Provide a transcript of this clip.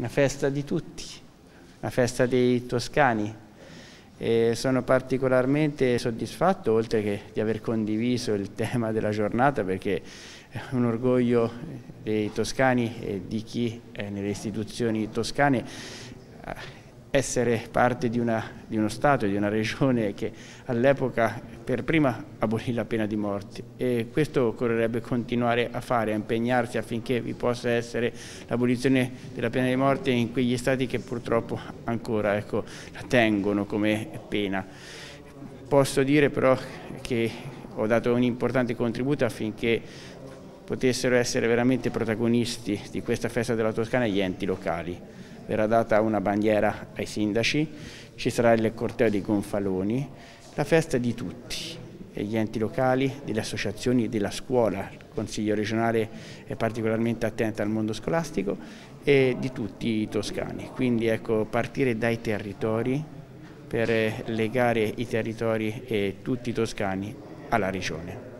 una festa di tutti, una festa dei toscani. E sono particolarmente soddisfatto, oltre che di aver condiviso il tema della giornata, perché è un orgoglio dei toscani e di chi è nelle istituzioni toscane essere parte di, una, di, uno Stato, di una regione che all'epoca per prima abolì la pena di morte e questo occorrerebbe continuare a fare, a impegnarsi affinché vi possa essere l'abolizione della pena di morte in quegli Stati che purtroppo ancora ecco, la tengono come pena. Posso dire però che ho dato un importante contributo affinché potessero essere veramente protagonisti di questa festa della Toscana gli enti locali verrà data una bandiera ai sindaci, ci sarà il corteo dei gonfaloni, la festa di tutti, degli enti locali, delle associazioni, della scuola, il Consiglio regionale è particolarmente attento al mondo scolastico e di tutti i toscani. Quindi ecco, partire dai territori per legare i territori e tutti i toscani alla regione.